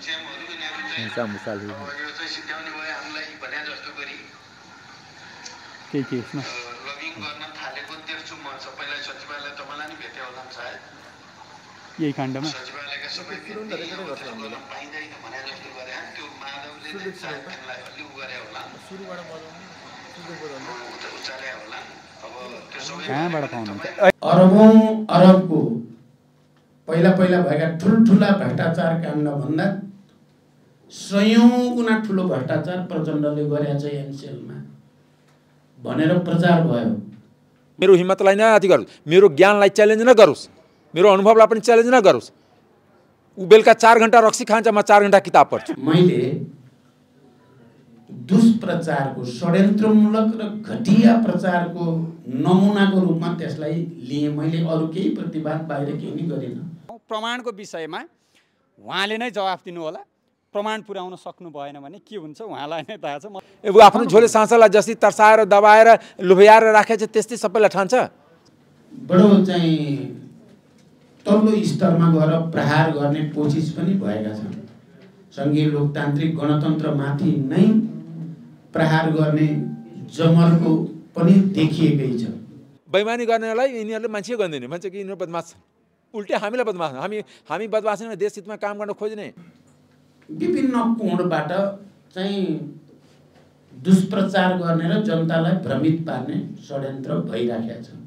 एक्जामहरू यिनीहरू चाहिँ हिंसा मुसाल अब यो चाहिँ सिद्ध्याउने भयो हामीलाई भने जस्तो गरी केही केसमा लबिङ गर्न थालेको देख्छु म सबैलाई सचिवालय तपाईँलाई नि भेट्यो होला सायद यही काण्डमा सचिवालयका सबै व्यक्ति अब त्यो गर्न पाइँदैन भने जस्तो गरे त्यो माधवले अलि उ गरे होला उचाले होला अब त्यो सबै कहाँबाट पाउनुहुन्छ अरबौँ अरबको पहिला पहिला भएका ठुल्ठुला भ्रष्टाचार काण्डभन्दा सयौँ गुणा ठुलो भ्रष्टाचार प्रचण्डले गरेका छ एनसिएलमा। भनेर प्रचार भयो। मेरो हिम्मतलाई नै अति गरोस्। मेरो ज्ञानलाई च्यालेन्ज न गरोस्। मेरो अनुभवलाई पनि च्यालेन्ज न गरोस्। ऊ बेलुका चार घन्टा रक्सी खान्छ म चार घन्टा किताब पढ्छु। मैले दुष्प्रचारको षड्यन्त्रमूलक र घटिया प्रचारको नमुनाको रूपमा त्यसलाई लिएँ। मैले अरू केही प्रतिवाद बाहिर केही नै गरिनँ। प्रमाणको विषयमा उहाँले नै जवाफ दिनु होला प्रमाण पुर्याउन सक्नु भएन भने के हुन्छ? उहाँलाई नै थाहा छ। म ऊ आफ्नो झोले सांसदलाई जसरी तर्साएर दबाएर लुभ्याएर राखेको छ त्यस्तै सबैलाई ठान्छ? बडो चाहिँ तल्लो स्तरमा गएर प्रहार गर्ने कोसिस पनि भएका छन्। सङ्घीय लोकतान्त्रिक गणतन्त्रमाथि नै प्रहार गर्ने जमर्को पनि देखिएकै छ। बैमानी गर्नेलाई यिनीहरूले मान्छे गर्दैन। भन्छ कि यिनीहरू बदमास छन्। उल्टै हामीलाई बदमास हामी हामी बदमास देश हितमा काम गर्न खोज्ने। विभिन्न कोणबाट चाहिँ दुष्प्रचार गर्ने र जनतालाई भ्रमित पार्ने षड्यन्त्र भइराखेका छ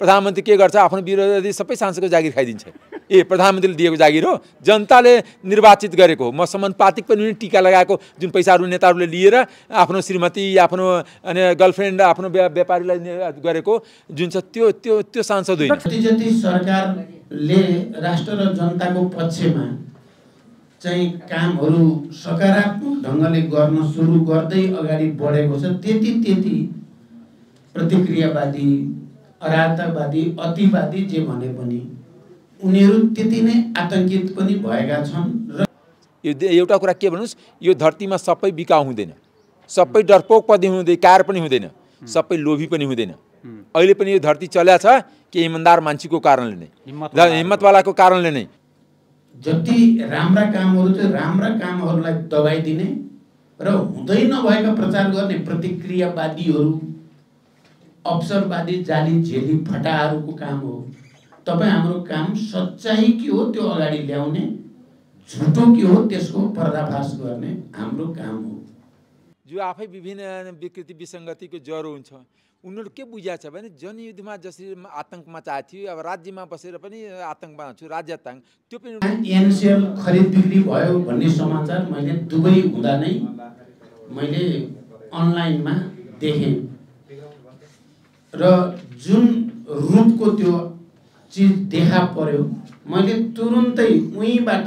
प्रधानमन्त्री के गर्छ? आफ्नो विरोधी सबै सांसदको जागिर खाइदिन्छ। ए प्रधानमन्त्रीले दिएको जागिर हो। जनताले निर्वाचित गरेको म समानुपातिक पनि टिका लगाएको जुन पैसाहरू नेताहरूले लिएर आफ्नो श्रीमती आफ्नो अनि गर्लफ्रेन्ड आफ्नो व्या- व्यापारीलाई गरेको जुन छ त्यो त्यो त्यो सांसद होइन। जति जति सरकारले राष्ट्र र जनताको पक्षमा चाहिँ कामहरू सकारात्मक ढङ्गले गर्न सुरु गर्दै अगाडि बढेको छ त्यति त्यति प्रतिक्रियावादी अराजकवादी अतिवादी जे भने पनि उनीहरू त्यति नै आतङ्कित पनि भएका छन् र एउटा कुरा के भन्नुहोस् यो धरतीमा सबै बिकाउ हुँदैन। सबै डरपोक पनि हुँदैन कार पनि हुँदैन। सबै लोभी पनि हुँदैन। अहिले पनि यो धरती चल्या छ कि इमान्दार मान्छेको कारणले नै। हिम्मतवालाको कारणले नै। जति राम्रा कामहरू चाहिँ राम्रा कामहरूलाई दबाइदिने र हुँदै नभएका प्रचार गर्ने प्रतिक्रियावादीहरू अवसरवादी जाली झेली फटाहरूको काम हो। तपाईँ हाम्रो काम सच्चाइ के हो त्यो अगाडि ल्याउने झुटो के हो त्यसको पर्दाफास गर्ने हाम्रो काम हो। जो आफै विभिन्न विकृति विसङ्गतिको ज्वरो हुन्छ उनीहरू के बुझाएको छ भने जनयुद्धमा जसरी आतङ्क मचाएको थियो अब राज्यमा बसेर पनि आतङ्कमा छु राज्य आतङ्क त्यो पनि एनसिएल खरिद बिक्री भयो भन्ने समाचार मैले दुबई हुँदा नै मैले अनलाइनमा देखेँ। र जुन रूपको त्यो चिज देखा पर्यो मैले तुरुन्तै उहीँबाट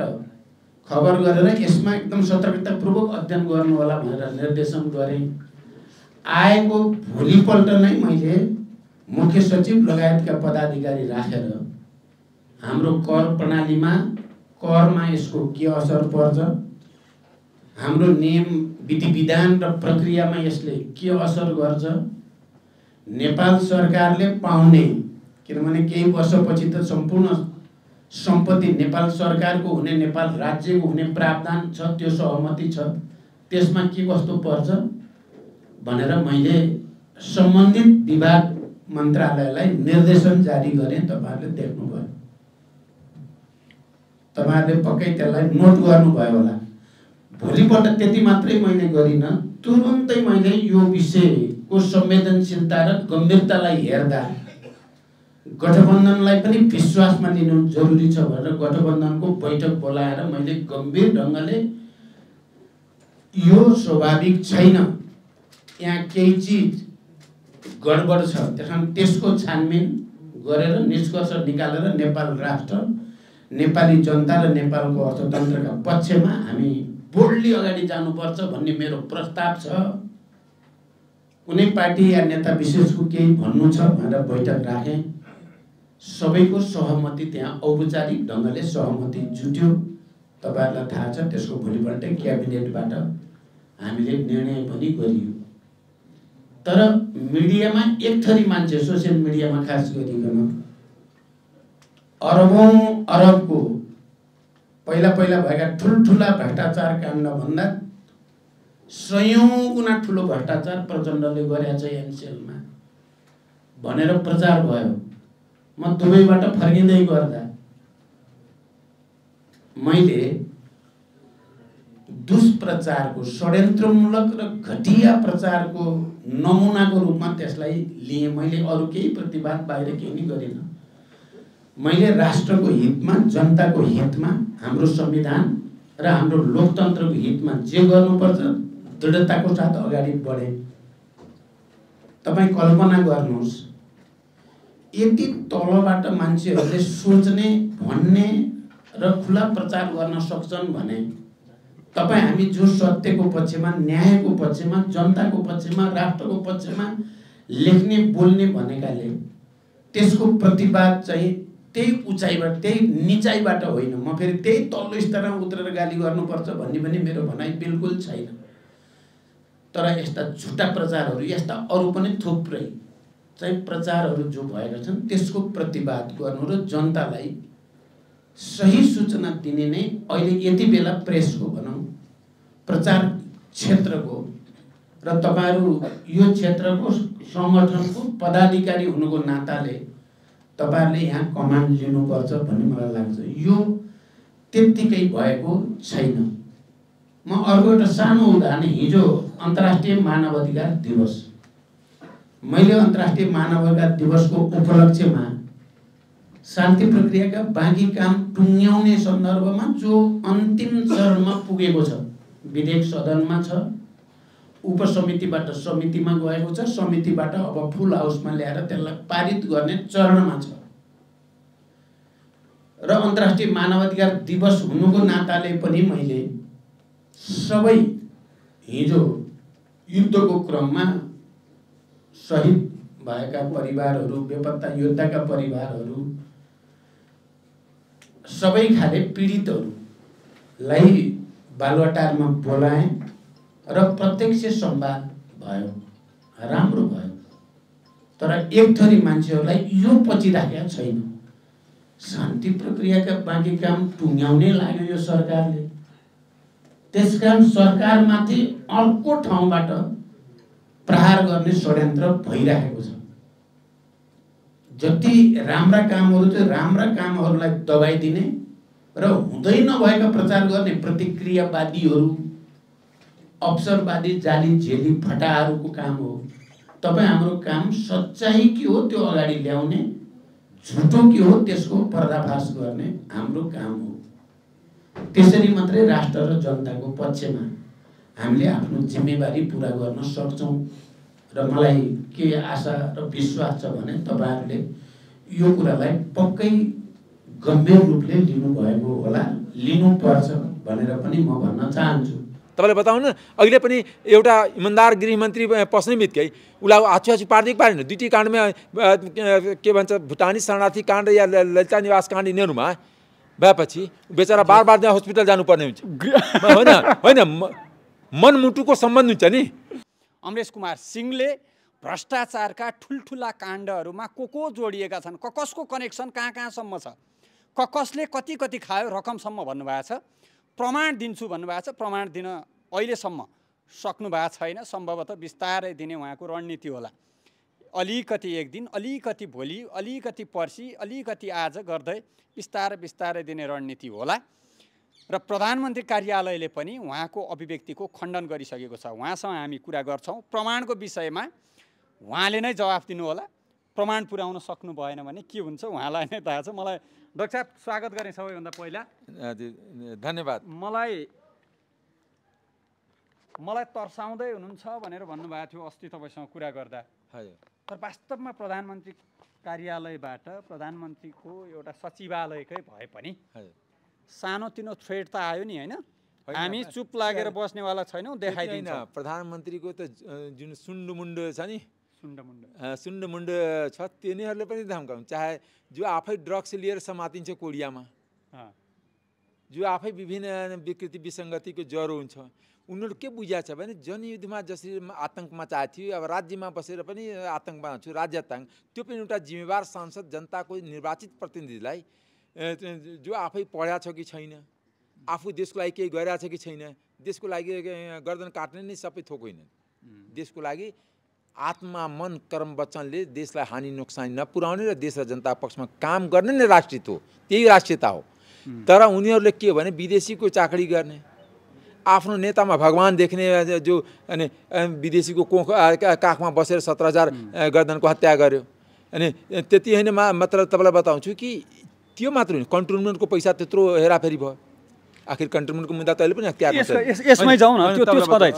खबर गरेर यसमा एकदम सतर्कतापूर्वक अध्ययन गर्नु होला भनेर निर्देशन गरेँ। आएको भोलिपल्ट नै मैले मुख्य सचिव लगायतका पदाधिकारी राखेर हाम्रो कर प्रणालीमा करमा यसको के असर पर्छ हाम्रो नियम विधि विधान र प्रक्रियामा यसले के असर गर्छ नेपाल सरकारले पाउने किनभने केही वर्षपछि त सम्पूर्ण सम्पत्ति नेपाल सरकारको हुने नेपाल राज्यको हुने प्रावधान छ त्यो सहमति छ त्यसमा के कस्तो पर्छ? भनेर मैले सम्बन्धित विभाग मन्त्रालयलाई निर्देशन जारी गरेँ तपाईँहरूले देख्नुभयो। तपाईँहरूले पक्कै त्यसलाई नोट गर्नुभयो होला। भोलिपल्ट त्यति मात्रै मैले गरिनँ। तुरुन्तै मैले यो विषयको संवेदनशीलता र गम्भीरतालाई हेर्दा गठबन्धनलाई पनि विश्वासमा लिनु जरुरी छ भनेर गठबन्धनको बैठक बोलाएर मैले गम्भीर ढङ्गले यो स्वाभाविक छैन। यहाँ केही चिज गडबड छ त्यस कारण त्यसको छानबिन गरेर निष्कर्ष निकालेर नेपाल राष्ट्र नेपाली जनता र नेपालको अर्थतन्त्रका पक्षमा हामी बोल्डली अगाडि जानुपर्छ भन्ने मेरो प्रस्ताव छ। कुनै पार्टी या नेता विशेषको केही भन्नु छ भनेर बैठक राखेँ। सबैको सहमति त्यहाँ औपचारिक ढङ्गले सहमति जुट्यो। तपाईँहरूलाई थाहा छ त्यसको भोलिपल्टै क्याबिनेटबाट हामीले निर्णय पनि गरियो। तर मिडियामा एक थरी मान्छे सोसियल मिडियामा खास गरिकन अरबौँ अरबको पहिला पहिला भएका ठुल्ठुला भ्रष्टाचार काण्डभन्दा सयौँ गुणा ठुलो भ्रष्टाचार प्रचण्डले गरेछ एनसेलमा भनेर प्रचार भयो। म दुबईबाट फर्किँदै गर्दा मैले दुष्प्रचारको षड्यन्त्रमूलक र घटिया प्रचारको नमुनाको रूपमा त्यसलाई लिएँ। मैले अरू केही प्रतिवाद बाहिर केही नि गरिनँ। मैले राष्ट्रको हितमा जनताको हितमा हाम्रो संविधान र हाम्रो लोकतन्त्रको हितमा जे गर्नुपर्छ दृढताको साथ अगाडि बढेँ। तपाईँ कल्पना गर्नुहोस् यति तलबाट मान्छेहरूले सोच्ने भन्ने र खुला प्रचार गर्न सक्छन् भने तपाईँ हामी जो सत्यको पक्षमा न्यायको पक्षमा जनताको पक्षमा राष्ट्रको पक्षमा लेख्ने बोल्ने भनेकाले त्यसको प्रतिवाद चाहिँ त्यही उचाइबाट त्यही निचाइबाट होइन। म फेरि त्यही तल्लो स्तरमा उत्रेर गाली गर्नुपर्छ भन्ने पनि मेरो भनाइ बिल्कुल छैन। तर यस्ता झुटा प्रचारहरू यस्ता अरू पनि थुप्रै चाहिँ प्रचारहरू जो भएका छन् त्यसको प्रतिवाद गर्नु र जनतालाई सही सूचना दिने नै अहिले यति बेला प्रेसको भनौँ। प्रचार क्षेत्रको र तपाईँहरू यो क्षेत्रको सङ्गठनको पदाधिकारी हुनुको नाताले तपाईँहरूले यहाँ कमान्ड लिनुपर्छ भन्ने मलाई लाग्छ। यो त्यत्तिकै भएको छैन। म अर्को एउटा सानो उदाहरण हिजो अन्तर्राष्ट्रिय मानव अधिकार दिवस। मैले अन्तर्राष्ट्रिय मानव अधिकार दिवसको उपलक्ष्यमा शान्ति प्रक्रियाका बाँकी काम टुङ्ग्याउने सन्दर्भमा जो अन्तिम चरणमा पुगेको छ विधेयक सदनमा छ। उपसमितिबाट समितिमा गएको छ। समितिबाट अब फुल हाउसमा ल्याएर त्यसलाई पारित गर्ने चरणमा छ। र अन्तर्राष्ट्रिय मानवाधिकार दिवस हुनुको नाताले पनि मैले सबै हिजो युद्धको क्रममा सहिद भएका परिवारहरू बेपत्ता योद्धाका परिवारहरू सबै खाले पीडितहरूलाई बालुवाटारमा बोलाएँ र प्रत्यक्ष संवाद भयो राम्रो भयो। तर एक थरी मान्छेहरूलाई यो पछि राखेका छैन शान्ति प्रक्रियाका बाँकी काम टुङ्ग्याउनै लाग्यो यो सरकारले। त्यसकारण सरकारमाथि अर्को ठाउँबाट प्रहार गर्ने षड्यन्त्र भइरहेको छ। जति राम्रा कामहरू चाहिँ राम्रा कामहरूलाई दबाइदिने र हुँदै नभएका प्रचार गर्ने प्रतिक्रियावादीहरू अवसरवादी जाली झेली फटाहरूको काम हो। तपाईँ हाम्रो काम सच्चाइ के हो त्यो अगाडि ल्याउने झुटो के हो त्यसको पर्दाफास गर्ने हाम्रो काम हो। त्यसरी मात्रै राष्ट्र र जनताको पक्षमा हामीले आफ्नो जिम्मेवारी पुरा गर्न सक्छौँ र मलाई के आशा र विश्वास छ भने तपाईँहरूले यो कुरालाई पक्कै गम्भीर रूपले लिनुभएको होला। लिनुपर्छ भनेर पनि म भन्न चाहन्छु। तपाईँले बताउनु न अहिले पनि एउटा इमान्दार गृहमन्त्री पस्ने बित्तिकै उसलाई आछु आछु पारिदिएको पारेन दुइटै काण्डमा के भन्छ भुटानी शरणार्थी काण्ड या ललिता निवास काण्ड यिनीहरूमा भएपछि बेचारा बार बार त्यहाँ हस्पिटल जानुपर्ने हुन्छ। होइन होइन मनमुटुको सम्बन्ध हुन्छ नि। अमरेश कुमार सिंहले भ्रष्टाचारका ठुल्ठुला काण्डहरूमा को को जोडिएका छन् कसको कनेक्सन कहाँ कहाँसम्म छ? क कसले कति कति खायो रकमसम्म भन्नुभएको छ? प्रमाण दिन्छु भन्नुभएको छ? प्रमाण दिन अहिलेसम्म सक्नु भएको छैन। सम्भवतः बिस्तारै दिने उहाँको रणनीति होला। अलिकति एक दिन अलिकति भोलि अलिकति पर्सि अलिकति आज गर्दै बिस्तारै बिस्तारै दिने रणनीति होला। र प्रधानमन्त्री कार्यालयले पनि उहाँको अभिव्यक्तिको खण्डन गरिसकेको छ। उहाँसँग हामी कुरा गर्छौँ। प्रमाणको विषयमा उहाँले नै जवाफ दिनुहोला प्रमाण पुर्याउन सक्नु भएन भने के हुन्छ? उहाँलाई नै थाहा छ। मलाई डाक्टर साहब स्वागत गरेँ सबैभन्दा पहिला। धन्यवाद। मलाई मलाई तर्साउँदै हुनुहुन्छ भनेर भन्नुभएको थियो अस्ति तपाईँसँग कुरा गर्दा। तर वास्तवमा प्रधानमन्त्री कार्यालयबाट प्रधानमन्त्रीको एउटा सचिवालयकै भए पनि सानोतिनो थ्रेड त आयो नि होइन? हामी चुप लागेर बस्नेवाला छैनौँ देखाइदिन्छ। प्रधानमन्त्रीको त जुन सुन्डुमुन्डो छ नि सुन्डमुन्ड सुन्डमुन्ड छ तिनीहरूले पनि धम्काउनु चाहे जो आफै ड्रग्स लिएर समातिन्छ कोडियामा जो आफै विभिन्न विकृति विसङ्गतिको ज्वरो हुन्छ उनीहरू के बुझाएको छ भने जनयुद्धमा जसरी आतङ्क मचाएको थियो अब राज्यमा बसेर पनि आतङ्कमा छु राज्य आतङ्क त्यो पनि एउटा जिम्मेवार सांसद जनताको निर्वाचित प्रतिनिधिलाई जो आफै पढाएको छ कि छैन आफू देशको लागि केही गरिरहेछ कि छैन देशको लागि गर्दन काट्ने नै सबै थोक होइन देशको लागि आत्मा मन कर्म वचनले देशलाई हानि नोक्सानी नपुर्याउने र देश र जनता पक्षमा काम गर्ने नै राष्ट्रियता हो। त्यही राष्ट्रियता हो। तर उनीहरूले के भने विदेशीको चाकरी गर्ने आफ्नो नेतामा भगवान् देख्ने जो अनि विदेशीको कोख काखमा बसेर सत्र हजार गर्दनको हत्या गर्यो। अनि त्यति होइन मा मतलब तपाईँलाई बताउँछु कि त्यो मात्र होइन कन्ट्रोलमेन्टको पैसा त्यत्रो हेराफेरी भयो। आखिर कन्ट्रोलमेन्टको मुद्दा त अहिले पनि यसमै जाउँ न, त्यो- त्यो छँदैछ।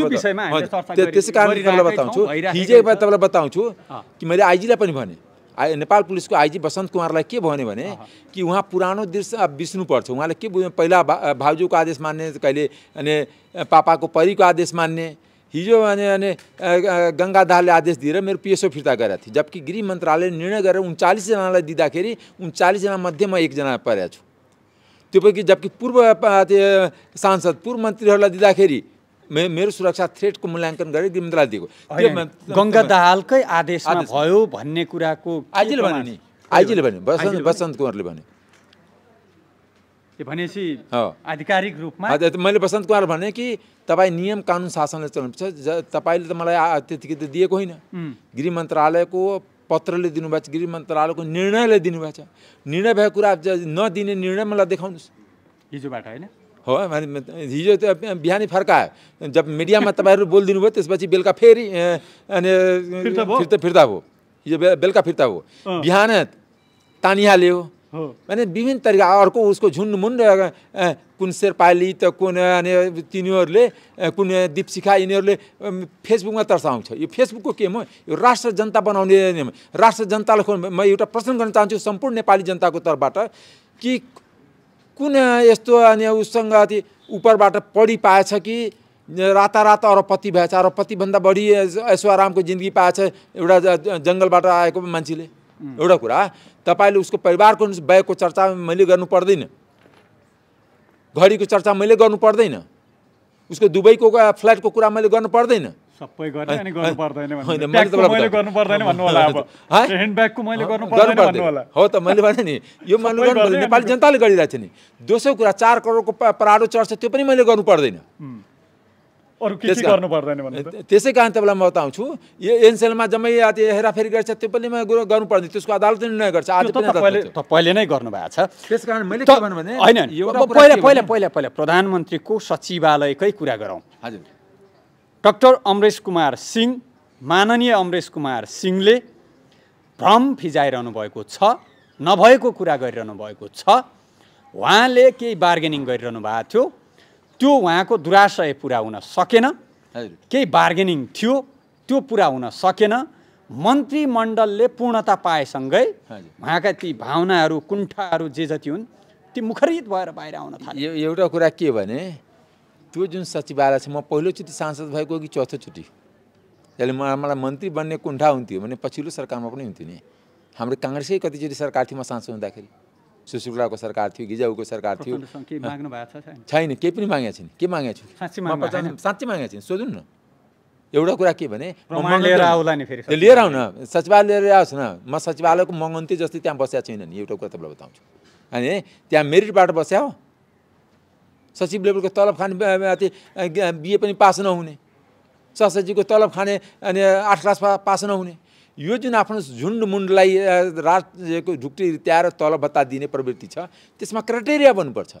त्यो विषयमा गरि- त्यसै कारण तपाईँलाई बताउँछु। हिजो। तपाईँलाई बताउँछु। कि मैले आइजीलाई पनि भने आइ नेपाल पुलिसको आइजी बसन्त कुमारलाई के भन्यो भने कि उहाँ पुरानो दृश्य अब बिर्स्नुपर्छ उहाँले के बुझ्यो पहिला भा भाउजूको आदेश मान्ने कहिले अनि पापाको परीको आदेश मान्ने। हिजो अनि अनि अ, अ, गङ्गा दाहालले आदेश दिएर मेरो पिएसओ फिर्ता गरेको थिएँ। जबकि गृह मन्त्रालयले निर्णय गरेर उन्चालिसजनालाई दिँदाखेरि उन्चालिसजना मध्ये म एकजना परेको छु। त्यो पैकी जबकि पूर्व सांसद पूर्व मन्त्रीहरूलाई दिँदाखेरि मे मेरो सुरक्षा थ्रेटको मूल्याङ्कन गरेर गृह मन्त्रालय दिएको गङ्गा दाहालकै आदेशमा आदेश। भयो भन्ने कुराको आइजीले भन्यो प्रमाण? नि? आइजीले भन्यो। बसन्त बसन्त कुमारले भन्यो। ए, भनेपछि। आधिकारिक रूपमा मैले बसन्त कुमार भने कि तपाईँ नियम कानुन शासनले चल्नुपर्छ तपाईँले त मलाई त्यतिकै त दिएको होइन। गृह मन्त्रालयको पत्रले दिनुभएको छ गृह मन्त्रालयको निर्णयले दिनुभएको छ निर्णय भएको कुरा नदिने निर्णय मलाई देखाउनुहोस्। हिजोबाट होइन? हो हिजो त बिहानै फर्कायो। जब मिडियामा तपाईँहरू बोलिदिनु भयो त्यसपछि बेलुका फेरि अनि फिर्ता भयो? फिर्ता भयो। हिजो बेलुका फिर्ता भयो। बिहान तानिहाल्यो। अनि विभिन्न तरिका अर्को उसको अ, कुन शेर्पाली त कुन अनि तिनीहरूले कुन दिपशिखा यिनीहरूले फेसबुकमा तर्साउँछ यो फेसबुकको के म? यो राष्ट्र जनता बनाउने। राष्ट्र जनतालाई म एउटा प्रश्न गर्न चाहन्छु सम्पूर्ण नेपाली जनताको तर्फबाट कि कुन यस्तो अनि उसँग अति उपरबाट पढी पाएछ कि रातारात अरबपति भएछ? अरबपतिभन्दा बढी यसो आरामको जिन्दगी पाएछ एउटा जङ्गलबाट आएको मान्छेले? एउटा कुरा तपाईँले उसको परिवारको व्ययको चर्चा मैले गर्नु पर्दैन। घडीको चर्चा मैले गर्नु पर्दैन। उसको दुबईको फ्लाइटको कुरा मैले गर्नु पर्दैन। हाँ? त मैले भने नि यो मैले गर्नु पर्दैन नेपाली जनताले गरिरहेको छ नि। दोस्रो कुरा चार करोडको पराडो चढ्छ त्यो पनि मैले गर्नु पर्दैन उम्. अरू के के त्यसका- गर्नु पर्दैन त्यसै कारण तपाईँलाई म बताउँछु यो एनसेलमा जम्मै हेराफेरी गर्छ त्यो पनि म गुरु- गर्नु पर्दैन त्यसको अदालतले निर्णय गर्छ आज तपाईँले नै गर्नुभएको छ। त्यस कारण मैले के भन्नु भने पहिला पहिला पहिला पहिला प्रधानमन्त्रीको सचिवालयकै कुरा गरौँ। हजुर। डाक्टर अमरेश कुमार सिंह माननीय अमरेश कुमार सिंहले भ्रम फिजाइरहनु भएको छ नभएको कुरा गरिरहनु भएको छ। उहाँले केही बार्गेनिङ गरिरहनु भएको थियो। त्यो उहाँको दुराशय पुरा हुन सकेन। हजुर। केही बार्गेनिङ थियो त्यो पुरा हुन सकेन। मन्त्रीमण्डलले पूर्णता पाएसँगै हजुर। उहाँका ती भावनाहरू कुण्ठाहरू जे जति हुन् ती मुखरित भएर बाहिर आउन थाले। यो एउटा कुरा के भने त्यो जुन सचिवालय छ म पहिलोचोटि सांसद भएको कि चौथोचोटि त्यसले मलाई मलाई मन्त्री बन्ने कुण्ठा हुन्थ्यो भने पछिल्लो सरकारमा पनि हुन्थ्यो नि। हाम्रो काङ्ग्रेसकै कतिचोटि सरकार थियो म सांसद हुँदाखेरि। सुशीलाको सरकार थियो गिजाउको सरकार थियो। छैन? केही पनि मागेको छैन। के मागेको छु साँच्चै मागेको छैन। सोधौँ न। एउटा कुरा के भने लिएर आउन। सचिवालय लिएर आओस् न। म सचिवालयको मगन्ती जस्तै त्यहाँ बसेको छैन नि। एउटा कुरा तपाईँलाई बताउँछु। अनि त्यहाँ मेरिटबाट बस्या हो। सचिव लेभलको तलब खाने बिए पनि पास नहुने। सहसचिवको तलब खाने अनि आठ क्लास पास नहुने। यो जुन आफ्नो झुन्ड मुन्डलाई अ, राज्यको ढुक्टी त्याएर तलब भत्ता दिने प्रवृत्ति छ त्यसमा क्राइटेरिया बन्नुपर्छ।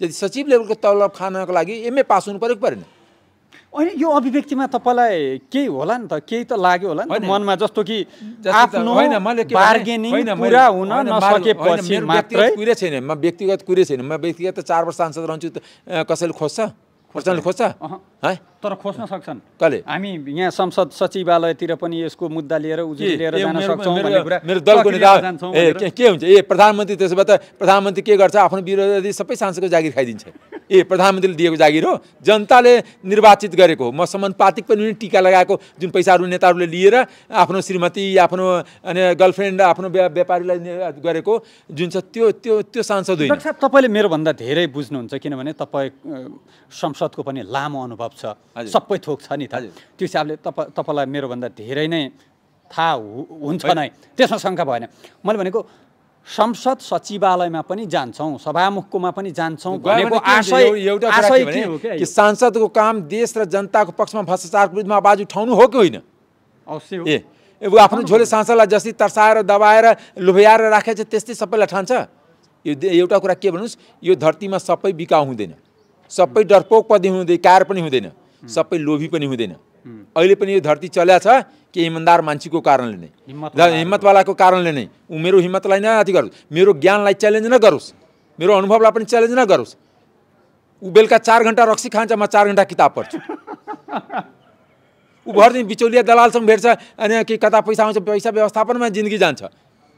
यदि सचिव लेभलको तलब खानको लागि एमए पास हुनु पऱ्यो कि परेन। होइन यो अभिव्यक्तिमा तपाईँलाई केही होला नि त केही त लाग्यो होला नि। मनमा जस्तो कि आफ्नो पुरा हुन नसकेपछि मेरो मात्रै। व्यक्तिगत कुरै छैन म व्यक्तिगत कुरै छैन म व्यक्तिगत त चार वर्ष सांसद रहन्छु त कसैले खोज्छ? प्रचण्डले खोज्छ। है? तर खोज्न सक्छन्। कसले हामी यहाँ संसद सचिवालयतिर पनि यसको मुद्दा लिएर उजुरी लिएर जान सक्छौँ मेरो- दलको नेता ए के हुन्छ? ए प्रधानमन्त्री त्यसो भए त प्रधानमन्त्री के गर्छ? आफ्नो विरोधी सबै सांसदको जागिर खाइदिन्छ। ए प्रधानमन्त्रीले दिएको जागिर हो। जनताले निर्वाचित गरेको हो। म समानुपातिक पनि हुने टिका लगाएको जुन पैसाहरू नेताहरूले लिएर आफ्नो श्रीमती आफ्नो अनि गर्लफ्रेन्ड आफ्नो व्या- व्यापारीलाई गरेको जुन छ त्यो त्यो त्यो सांसद होइन। तपाईँले मेरोभन्दा धेरै बुझ्नुहुन्छ किनभने तपाईँ संसदको पनि लामो अनुभव छ। सबै थोक छ नि त। त्यो हिसाबले तपाईँ तपाईँलाई मेरोभन्दा धेरै नै थाहा हुन्छ नै। त्यसमा शङ्का भएन। मैले भनेको संसद सचिवालयमा पनि जान्छौँ सभामुखकोमा पनि जान्छौँ भनेको? आशय एउ- एउटा आशय के सांसदको काम देश र जनताको पक्षमा भ्रष्टाचारको विरुद्धमा आवाज उठाउनु हो कि होइन? अवश्य ए ऊ आफ्नो झोले सांसदलाई जसरी तर्साएर दबाएर लुभ्याएर राखेको छ त्यस्तै सबैलाई ठान्छ। यो एउटा कुरा के भन्नुहोस् यो धरतीमा सबै बिकाउ हुँदैन। सबै डरपोक पनि हुँदैन कार पनि हुँदैन। सबै लोभी पनि हुँदैन। अहिले पनि यो धरती चल्या छ कि इमान्दार मान्छेको कारणले नै। हिम्मतवालाको कारणले नै। ऊ मेरो हिम्मतलाई नै अति गरोस्। मेरो ज्ञानलाई च्यालेन्ज न गरोस्। मेरो अनुभवलाई पनि च्यालेन्ज न गरोस्। ऊ बेलुका चार घन्टा रक्सी खान्छ म चार घन्टा किताब पढ्छु। ऊ भर दिन बिचौलिया दलालसँग भेट्छ अनि के कता पैसा आउँछ पैसा व्यवस्थापनमा जिन्दगी जान्छ।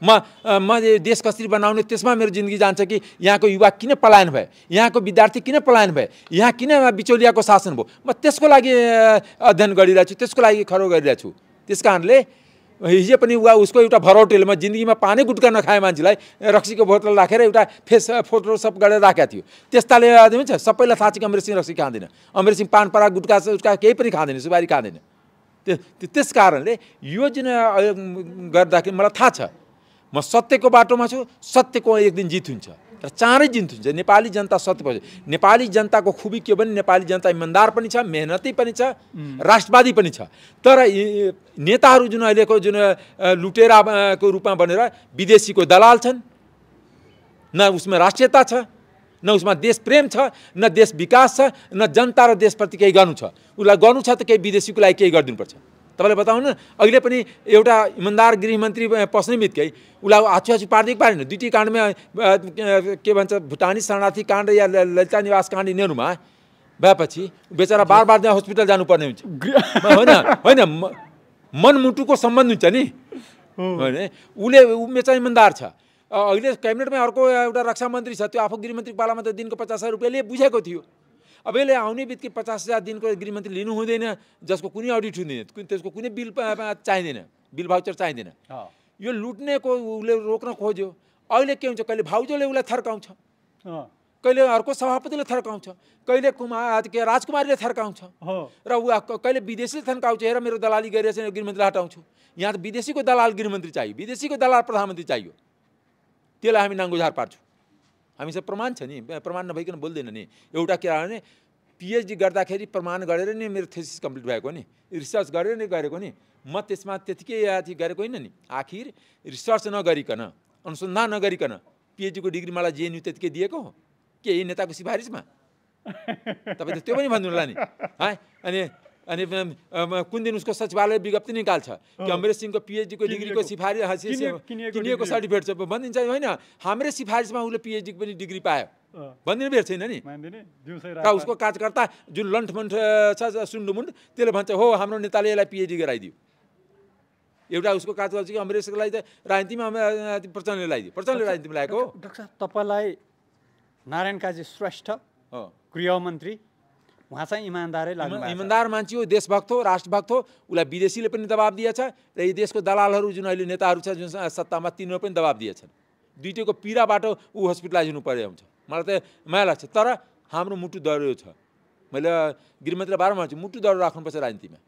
म म देश कसरी बनाउने त्यसमा मेरो जिन्दगी जान्छ कि यहाँको युवा किन पलायन भए? यहाँको विद्यार्थी किन पलायन भए? यहाँ किन बिचौलियाको शासन भयो? म त्यसको लागि अध्ययन गरिरहेको छु त्यसको लागि खरो गरिरहेको छु त्यस कारणले हिजो पनि वा उसको एउटा भरौटेले म जिन्दगीमा पानै गुट्का नखाए मान्छेलाई रक्सीको बोतल राखेर एउटा फेस फोटोसप गरेर राखेको थियो। त्यस्ताले आदमी सबैलाई थाहा छ कि अमृत सिंह रक्सी खाँदैन। अमृत पान पराग गुट्का गुट्का केही पनि खाँदैन सुपारी खाँदैन। त्यो त्यो- त्यस कारणले यो जुन गर्दाखेरि मलाई थाहा छ म सत्यको बाटोमा छु सत्यको एक दिन जित हुन्छ। र चाँडै जित हुन्छ। नेपाली जनता सत्य नेपाली जनताको खुबी के भने नेपाली जनता इमान्दार पनि छ मेहनती पनि छ राष्ट्रवादी पनि छ। तर नेताहरू जुन अहिलेको जुन लुटेराको रूपमा बनेर विदेशीको दलाल छन् न उसमा राष्ट्रियता छ न उसमा देश प्रेम छ न देश विकास छ न जनता र देशप्रति केही गर्नु छ। उसलाई गर्नु छ त केही विदेशीको लागि केही गरिदिनुपर्छ। तपाईँले बताउनु न? अहिले पनि एउटा इमान्दार गृहमन्त्री पस्ने बित्तिकै उसलाई आछु आछु पारिदिएको पारेन दुईटी काण्डमा के भन्छ भुटानी शरणार्थी काण्ड या ललिता निवास काण्ड यिनीहरूमा भएपछि बेचारा बार बार त्यहाँ हस्पिटल जानुपर्ने हुन्छ। होइन होइन मनमुटुको सम्बन्ध हुन्छ नि। होइन उसले ऊ बेचारा इमान्दार छ। अहिले क्याबिनेटमा अर्को एउटा रक्षा मन्त्री छ त्यो आफू गृहमन्त्री पालामा त दिनको पचास हजार रुपियाँ लिए बुझेको थियो। अब यसले आउने बित्तिकै पचास हजार दिनको गृहमन्त्री लिनु हुँदैन जसको कुनै अडिट हुँदैन कुन- त्यसको कुनै बिल चाहिँदैन बिल भाउचर चाहिँदैन। यो लुट्नेको उसले रोक्न खोज्यो। अहिले के हुन्छ कहिले भाउजूले उसलाई थर्काउँछ। कहिले अर्को सभापतिले थर्काउँछ। कहिले कुमार के राजकुमारीले थर्काउँछ। र ऊ कहिले विदेशीले थन्काउँछ हेर मेरो दलाली गरिरहेछ गृहमन्त्रीलाई हटाउँछु यहाँ त विदेशीको दलाल गृहमन्त्री चाहियो विदेशीको दलाल प्रधानमन्त्री चाहियो। त्यसलाई हामी नाङ्गो झार पार्छौँ हामीसँग प्रमाण छ नि प्रमाण नभइकन बोल्दैन नि। एउटा के भने पिएचडी गर्दाखेरि प्रमाण गरेर नि मेरो थेसिस कम्प्लिट भएको नि। रिसर्च गरेर नै गरेको नि। म त्यसमा त्यतिकै अथि गरेको होइन नि। आखिर रिसर्च नगरिकन अनुसन्धान नगरिकन पिएचडीको डिग्री मलाई जेएनयु त्यतिकै दिएको हो। के यही नेताको सिफारिसमा? तपाईँ त त्यो पनि भन्नुहोला नि। है? अनि अनि कुन दिन उसको सचिवालय विज्ञप्ति निकाल्छ? कि अमरेश सिंहको पिएचडीको डिग्रीको सिफारिस किनिएको-। सर्टिफिकेट छ। भनिदिन्छ होइन हाम्रै सिफारिसमा उसले पिएचडीको पनि डिग्री पायो। भनिदिनु भेट छैन नि। उसको कार्यकर्ता जुन लन्ठमन्ठ छ सुन्डुमुन्ड त्यसले भन्छ हो हाम्रो नेताले यसलाई पिएचडी गराइदियो। एउटा उसको कार्यकर्ता चाहिँ अमरेशको लागि त राजनीतिमा प्रचण्डले लगाइदियो। प्रचण्डले राजनीतिमा लगाएको हो। डाक्टर साहब तपाईँलाई नारायण काजी श्रेष्ठ हो गृहमन्त्री उहाँ चाहिँ इमान्दारै लाग्नु। इमान्दार मान्छे हो देशभक्त हो राष्ट्रभक्त हो उसलाई विदेशीले पनि दबाब दिएछ र यी देशको दलालहरू जुन अहिले नेताहरू छ जुन सत्तामा तिनीहरू पनि दबाब दिएछन्। दुइटैको पीडाबाट ऊ हस्पिटलाइज हुनु पर्यो हुन्छ। मलाई त माया लाग्छ। तर हाम्रो मुटु दह्रो छ। मैले गृहमन्त्रीलाई बाह्र भन्छु मुटु दह्रो राख्नुपर्छ राजनीतिमा।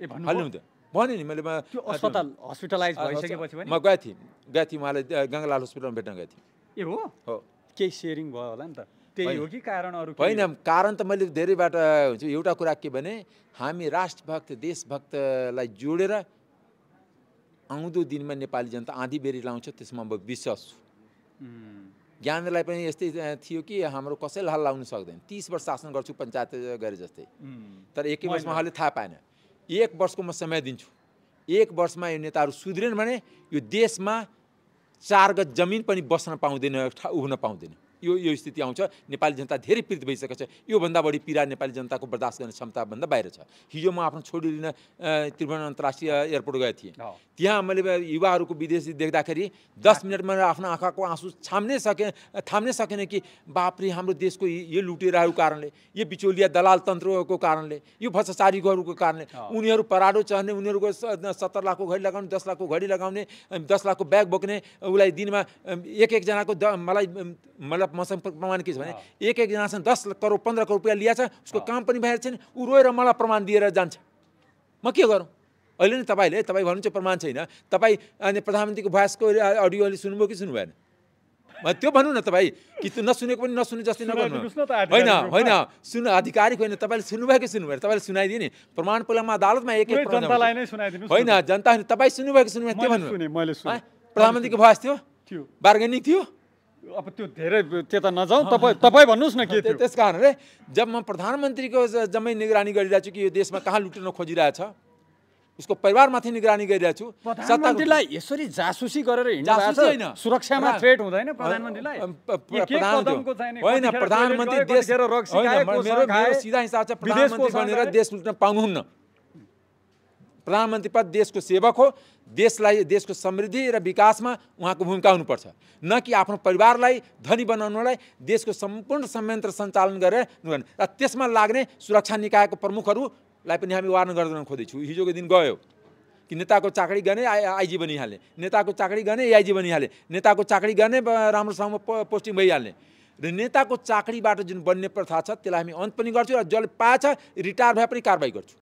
ए? हाल्नु त भने नि मैले अस्पताल हस्पिटलाइज भइसकेपछि म गएको थिएँ। गएको थिएँ उहाँलाई गङ्गालाल हस्पिटलमा भेट्न गएको थिएँ। ए हो? हो। केही सेयरिङ भयो होला नि त। त्यही। हो कि कारण अरू होइन? कारण त मैले धेरैबाट हुन्छ। एउटा कुरा के भने हामी राष्ट्रभक्त देशभक्तलाई जोडेर आउँदो दिनमा नेपाली जनता आँधी बेरी लाउँछ त्यसमा म विश्वास छु। ज्ञानलाई पनि यस्तै थियो कि हाम्रो कसैलाई हल्ला लाउनु सक्दैन। तिस वर्ष शासन गर्छु पञ्चायत गरे जस्तै। तर एकै वर्षमा अहिले थाहा पाएन। एक वर्षको म समय दिन्छु। एक वर्षमा यो नेताहरू सुध्रेन भने यो देशमा चार गज जमिन पनि बस्न पाउँदैन उभ्न पाउँदैन। यो यो स्थिति आउँछ। नेपाली जनता धेरै पीडित भइसकेको छ। योभन्दा बढी पीडा नेपाली जनताको बर्दास्त गर्ने क्षमताभन्दा बाहिर छ। हिजो म आफ्नो छोरी लिन त्रिभुवन अन्तर्राष्ट्रिय एयरपोर्ट गएको थिएँ। त्यहाँ मैले युवाहरूको विदेशी देख्दाखेरि दस मिनटमा आफ्नो आँखाको आँसु छाम्नै सके थाम्नै सकेन कि बापरे हाम्रो देशको यी- लुटेराहरूको कारणले यो बिचौलिया दलाल तन्त्रको कारणले यो भ्रष्टाचारीहरूको कारणले उनीहरू पराडो चढ्ने उनीहरूको सत्तर लाखको घडी लगाउने दस लाखको घडी लगाउने दस लाखको ब्याग बोक्ने उसलाई दिनमा एक एकजनाको द मलाई मलाई मसँग प्रमाण के छ भने एक एकजनासँग दस करोड पन्ध्र करोड रुपियाँ लिएछ उसको काम पनि भएर छैन ऊ रोएर मलाई प्रमाण दिएर जान्छ। म के गरौँ? अहिले नि तपाईँले तपाईँ भन्नुहुन्छ प्रमाण छैन तपाईँ अनि प्रधानमन्त्रीको भोइसको अडियो अहिले सुन्नुभयो कि सुन्नु भएन त्यो भन्नु न तपाईँ कि त्यो नसुनेको पनि नसुने जस्तै नगर्नु। होइन होइन सुन आधिकारिक होइन तपाईँले सुन्नुभएको सुन्नुभयो तपाईँले सुनाइदियो नि प्रमाण पलमा अदालतमा एक एक होइन। जनता तपाईँ सुन्नुभएको सुन्नुभयो त्यो भन्नु? प्रधानमन्त्रीको थियो? थियो। बार्गेनिङ थियो? अब त्यो धेरै त्यता नजाउँ तपाईँ तपाईँ भन्नुहोस् न के थियो त्यस कारणले जब म प्रधानमन्त्रीको जम्मै निगरानी गरिरहेको छु कि यो देशमा कहाँ लुटिन खोजिरहेछ उसको परिवारमाथि निगरानी गरिरहेको छु सत्ताको- प्रधानमन्त्रीलाई यसरी जासुसी गरेर होइन। सुरक्षामा थ्रेट हुँदैन प्रधानमन्त्रीलाई? होइन प्रधानमन्त्री देश मेरो सिधा हिसाब छ प्रधानमन्त्री गए। देश लुट्न पाउनुहुन्न प्रधानमन्त्री पद देशको सेवक हो देशलाई देशको समृद्धि र विकासमा उहाँको भूमिका हुनुपर्छ। न कि आफ्नो परिवारलाई धनी बनाउनलाई देशको सम्पूर्ण संयन्त्र सञ्चालन गरेर गर्ने र त्यसमा लाग्ने सुरक्षा निकायको प्रमुखहरूलाई पनि हामी वार्न गर्दैन खोज्दैछौँ हिजोको दिन गयो कि नेताको चाकरी गर्ने आइ आइजी बनिहाल्ने नेताको चाकरी गर्ने एआइजी बनिहाल्ने नेताको चाकरी गर्ने राम्रोसँग पोस्टिङ भइहाल्ने। र नेताको चाकरीबाट जुन बन्ने प्रथा छ त्यसलाई हामी अन्त पनि गर्छौँ र जसले पाएछ रिटायर भए पनि कारवाही गर्छौँ।